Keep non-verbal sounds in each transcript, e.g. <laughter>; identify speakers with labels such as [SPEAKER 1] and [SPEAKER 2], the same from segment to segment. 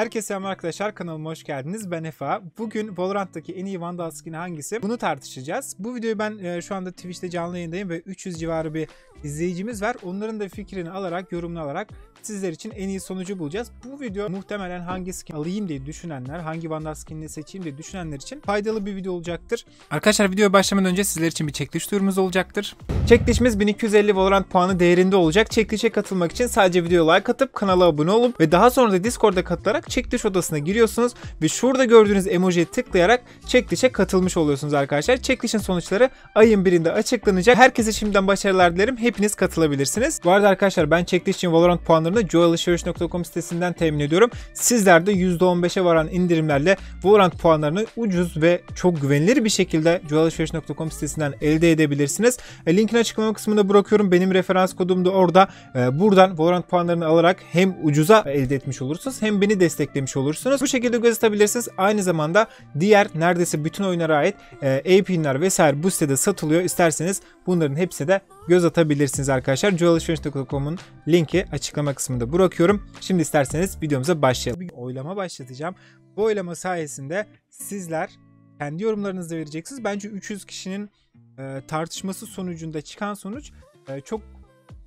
[SPEAKER 1] Herkese selam arkadaşlar kanalıma hoş geldiniz. Ben Efa. Bugün Valorant'taki en iyi Vandal skin'i hangisi? Bunu tartışacağız. Bu videoyu ben e, şu anda Twitch'te canlı yayındayım ve 300 civarı bir izleyicimiz var. Onların da fikrini alarak, yorumunu alarak sizler için en iyi sonucu bulacağız. Bu video muhtemelen hangi skin alayım diye düşünenler, hangi Vandal skinini seçeyim diye düşünenler için faydalı bir video olacaktır. Arkadaşlar videoya başlamadan önce sizler için bir çekiliş duyurumuz olacaktır. Çekilişimiz 1250 Valorant puanı değerinde olacak. Çekilişe katılmak için sadece videoya like atıp kanala abone olup ve daha sonra da Discord'da katılarak çekiliş odasına giriyorsunuz ve şurada gördüğünüz emojiye tıklayarak çekilişe katılmış oluyorsunuz arkadaşlar. Çekilişin sonuçları ayın birinde açıklanacak. Herkese şimdiden başarılar dilerim. Hepiniz katılabilirsiniz. Bu arada arkadaşlar ben çekiliş için Valorant puanlarını joyalışveriş.com sitesinden temin ediyorum. Sizler de %15'e varan indirimlerle Valorant puanlarını ucuz ve çok güvenilir bir şekilde joyalışveriş.com sitesinden elde edebilirsiniz. E, linkini açıklama kısmında bırakıyorum. Benim referans kodum da orada. E, buradan Valorant puanlarını alarak hem ucuza elde etmiş olursunuz hem beni desteklemiş olursunuz. Bu şekilde göz atabilirsiniz. Aynı zamanda diğer neredeyse bütün oyunlara ait e, AP'ler vesaire bu sitede satılıyor. İsterseniz bunların hepsine de göz atabilirsiniz arkadaşlar. joyalışveriş.com'un linki açıklama kısmında bırakıyorum. Şimdi isterseniz videomuza başlayalım. Bir oylama başlatacağım. Bu oylama sayesinde sizler kendi yorumlarınızı vereceksiniz. Bence 300 kişinin e, tartışması sonucunda çıkan sonuç e, çok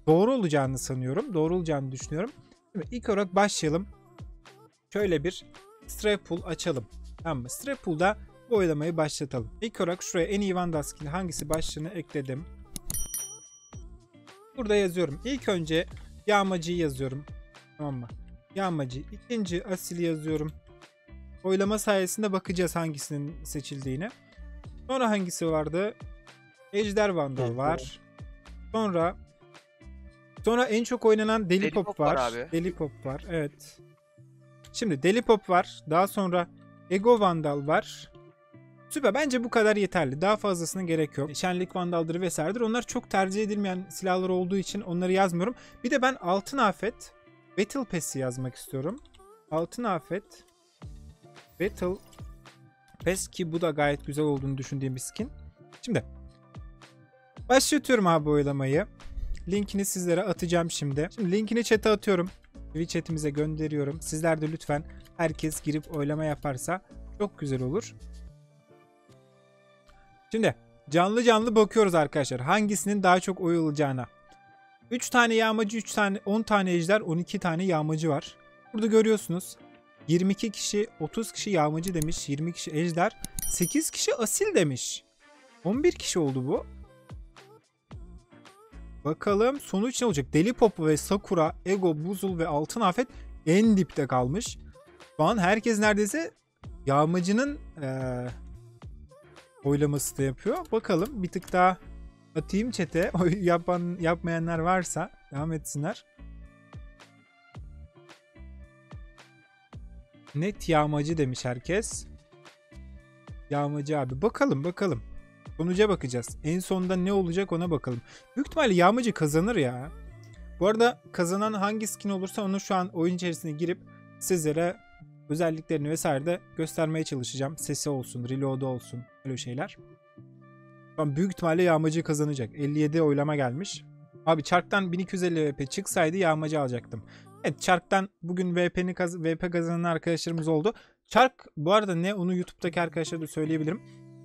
[SPEAKER 1] doğru olacağını sanıyorum. Doğru olacağını düşünüyorum. Şimdi ilk olarak başlayalım. Şöyle bir Pool açalım. Tamam mı? Pool'da bu oylamayı başlatalım. İlk olarak şuraya en iyi Vandal skill hangisi başlığını ekledim. Burada yazıyorum. İlk önce yağmacıyı yazıyorum. Tamam mı? Yağmacı. İkinci asil yazıyorum. Oylama sayesinde bakacağız hangisinin seçildiğine. Sonra hangisi vardı? Ejder Vandal var. Sonra sonra en çok oynanan Deli,
[SPEAKER 2] Deli
[SPEAKER 1] Pop,
[SPEAKER 2] Pop
[SPEAKER 1] var.
[SPEAKER 2] var abi.
[SPEAKER 1] Deli Pop var. Evet. Şimdi Deli Pop var. Daha sonra Ego Vandal var. Süper. Bence bu kadar yeterli. Daha fazlasına gerek yok. Şenlik Vandal'dır vesairedir. Onlar çok tercih edilmeyen silahlar olduğu için onları yazmıyorum. Bir de ben Altın Afet Battle Pass'i yazmak istiyorum. Altın Afet Battle Pass ki bu da gayet güzel olduğunu düşündüğüm bir skin. Şimdi başlatıyorum abi oylamayı. Linkini sizlere atacağım şimdi. Şimdi linkini chat'e atıyorum. Twitch chatimize gönderiyorum. Sizler de lütfen herkes girip oylama yaparsa çok güzel olur. Şimdi canlı canlı bakıyoruz arkadaşlar. Hangisinin daha çok oy alacağına. 3 tane yağmacı, 3 tane 10 tane ejder, 12 tane yağmacı var. Burada görüyorsunuz. 22 kişi, 30 kişi yağmacı demiş, 20 kişi ejder, 8 kişi asil demiş. 11 kişi oldu bu. Bakalım sonuç ne olacak? Deli Pop ve Sakura, Ego, Buzul ve Altın Afet en dipte kalmış. Şu an herkes neredeyse yağmacının eee oylaması da yapıyor. Bakalım bir tık daha atayım çete. <laughs> Yapan yapmayanlar varsa devam etsinler. Net yağmacı demiş herkes. Yağmacı abi. Bakalım bakalım. Sonuca bakacağız. En sonunda ne olacak ona bakalım. Büyük ihtimalle yağmacı kazanır ya. Bu arada kazanan hangi skin olursa onu şu an oyun içerisine girip sizlere özelliklerini vesaire de göstermeye çalışacağım. Sesi olsun, reload'u olsun, öyle şeyler. Şu büyük ihtimalle yağmacı kazanacak. 57 oylama gelmiş. Abi çarktan 1250 VP çıksaydı yağmacı alacaktım. Evet çarktan bugün VP'ni kaz VP kazanan arkadaşlarımız oldu. Çark bu arada ne onu YouTube'daki arkadaşlara da söyleyebilirim.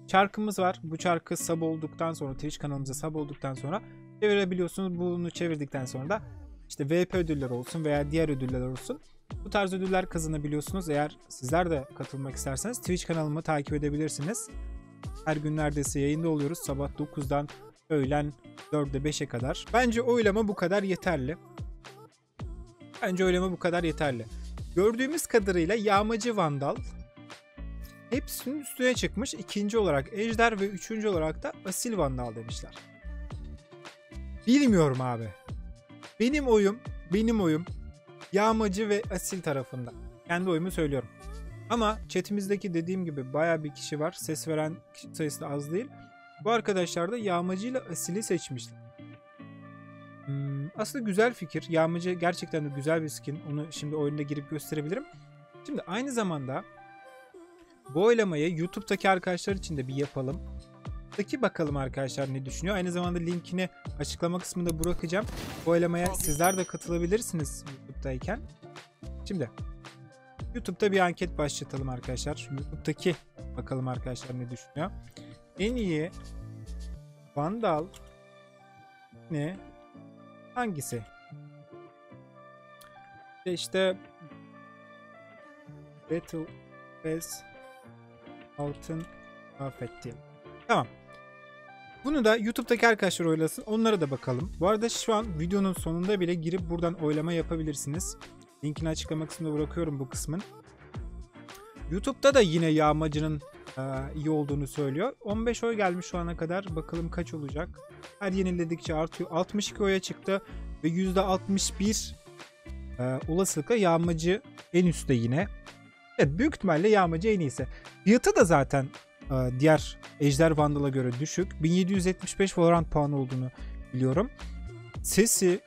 [SPEAKER 1] Çarkımız var. Bu çarkı sub olduktan sonra Twitch kanalımıza sub olduktan sonra çevirebiliyorsunuz. Bunu çevirdikten sonra da işte VP ödülleri olsun veya diğer ödüller olsun. Bu tarz ödüller kazanabiliyorsunuz. Eğer sizler de katılmak isterseniz Twitch kanalımı takip edebilirsiniz. Her gün neredeyse yayında oluyoruz. Sabah 9'dan öğlen 4'e 5'e kadar. Bence oylama bu kadar yeterli. Bence oylama bu kadar yeterli. Gördüğümüz kadarıyla Yağmacı Vandal hepsinin üstüne çıkmış. İkinci olarak Ejder ve üçüncü olarak da Asil Vandal demişler. Bilmiyorum abi. Benim oyum, benim oyum Yağmacı ve Asil tarafında. Kendi oyumu söylüyorum. Ama chatimizdeki dediğim gibi baya bir kişi var. Ses veren kişi sayısı da az değil. Bu arkadaşlar da Yağmacı ile Asil'i seçmişler. Hmm, aslında güzel fikir. Yağmacı gerçekten de güzel bir skin. Onu şimdi oyunda girip gösterebilirim. Şimdi aynı zamanda bu oylamayı YouTube'daki arkadaşlar için de bir yapalım. Daki bakalım arkadaşlar ne düşünüyor. Aynı zamanda linkini açıklama kısmında bırakacağım. Bu oylamaya sizler de katılabilirsiniz YouTube'dayken. Şimdi YouTube'da bir anket başlatalım arkadaşlar. YouTube'daki bakalım arkadaşlar ne düşünüyor. En iyi Vandal ne? Hangisi? İşte Battle Pass Altın Afetti. Tamam. Bunu da YouTube'daki arkadaşlar oylasın. Onlara da bakalım. Bu arada şu an videonun sonunda bile girip buradan oylama yapabilirsiniz. Linkini açıklama kısmında bırakıyorum bu kısmın. YouTube'da da yine yağmacının e, iyi olduğunu söylüyor. 15 oy gelmiş şu ana kadar. Bakalım kaç olacak. Her yeniledikçe artıyor. 62 oya çıktı ve %61 e, olasılıkla yağmacı en üstte yine. Evet büyük ihtimalle yağmacı en iyisi. Fiyatı da zaten diğer Ejder Vandal'a göre düşük. 1775 Valorant puanı olduğunu biliyorum. Sesi,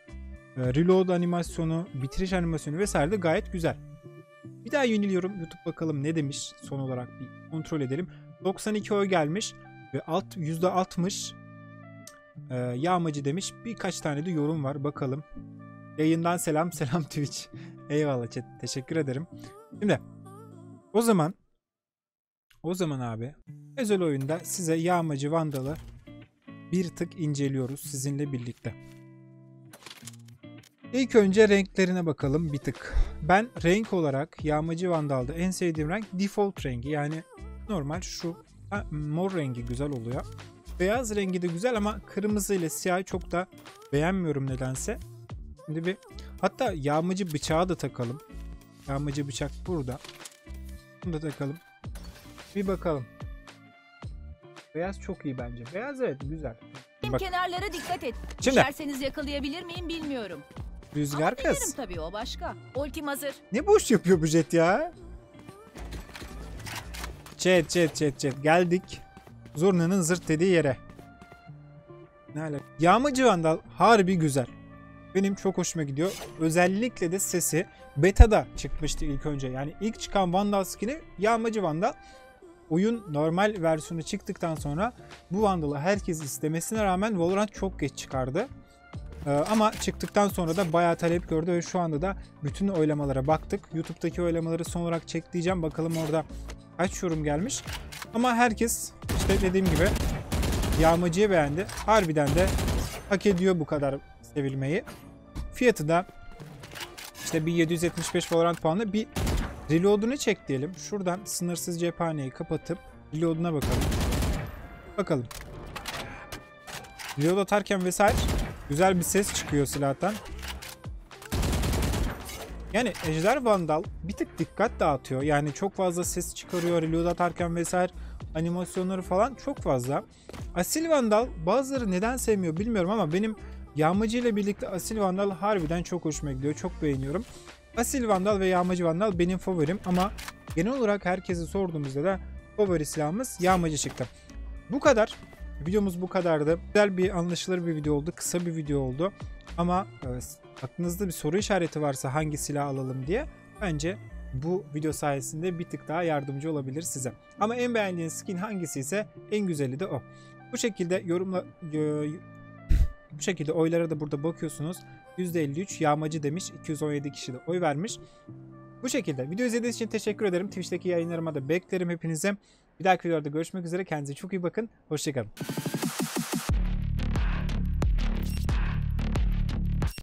[SPEAKER 1] e, reload animasyonu, bitiriş animasyonu vesaire de gayet güzel. Bir daha yeniliyorum. YouTube bakalım ne demiş son olarak bir kontrol edelim. 92 oy gelmiş ve alt %60 e, yağmacı demiş. Birkaç tane de yorum var bakalım. Yayından selam <laughs> selam Twitch. Eyvallah chat. Teşekkür ederim. Şimdi o zaman o zaman abi özel oyunda size yağmacı vandalı bir tık inceliyoruz sizinle birlikte. İlk önce renklerine bakalım bir tık. Ben renk olarak yağmacı vandalda en sevdiğim renk default rengi yani normal şu ha, mor rengi güzel oluyor. Beyaz rengi de güzel ama kırmızı ile siyahı çok da beğenmiyorum nedense. Şimdi bir hatta yağmacı bıçağı da takalım. Yağmacı bıçak burada. Bunu da takalım. Bir bakalım. Beyaz çok iyi bence. Beyaz evet güzel. Bak
[SPEAKER 2] kenarlara dikkat et.
[SPEAKER 1] Şimdi.
[SPEAKER 2] Düşerseniz yakalayabilir miyim bilmiyorum.
[SPEAKER 1] rüzgar
[SPEAKER 2] Ama
[SPEAKER 1] kız.
[SPEAKER 2] tabii o başka. Ultim hazır.
[SPEAKER 1] Ne boş yapıyor bu jet ya? Chat chat chat chat geldik. Zurna'nın zırt dediği yere. Ne alaka? Yağmacı Vandal harbi güzel. Benim çok hoşuma gidiyor. Özellikle de sesi beta'da çıkmıştı ilk önce. Yani ilk çıkan Vandal skin'i Yağmacı Vandal. Oyun normal versiyonu çıktıktan sonra bu Vandal'ı herkes istemesine rağmen Valorant çok geç çıkardı. Ee, ama çıktıktan sonra da bayağı talep gördü ve şu anda da bütün oylamalara baktık. YouTube'daki oylamaları son olarak çekleyeceğim. Bakalım orada kaç yorum gelmiş. Ama herkes işte dediğim gibi yağmacıyı beğendi. Harbiden de hak ediyor bu kadar sevilmeyi. Fiyatı da işte bir 775 Valorant puanla bir reload'unu çek diyelim. Şuradan sınırsız cephaneyi kapatıp reload'una bakalım. Bakalım. Reload atarken vesaire güzel bir ses çıkıyor silahtan. Yani Ejder Vandal bir tık dikkat dağıtıyor. Yani çok fazla ses çıkarıyor reload atarken vesaire animasyonları falan çok fazla. Asil Vandal bazıları neden sevmiyor bilmiyorum ama benim Yağmacı ile birlikte Asil Vandal harbiden çok hoşuma gidiyor. Çok beğeniyorum. Asil Vandal ve Yağmacı Vandal benim favorim ama genel olarak herkese sorduğumuzda da favori silahımız Yağmacı çıktı. Bu kadar. Videomuz bu kadardı. Güzel bir anlaşılır bir video oldu. Kısa bir video oldu. Ama e, aklınızda bir soru işareti varsa hangi silah alalım diye bence bu video sayesinde bir tık daha yardımcı olabilir size. Ama en beğendiğiniz skin hangisi ise en güzeli de o. Bu şekilde yorumla e, bu şekilde oylara da burada bakıyorsunuz. %53 yağmacı demiş. 217 kişi de oy vermiş. Bu şekilde. Video izlediğiniz için teşekkür ederim. Twitch'teki yayınlarıma da beklerim hepinize. Bir dahaki videoda görüşmek üzere. Kendinize çok iyi bakın. Hoşçakalın.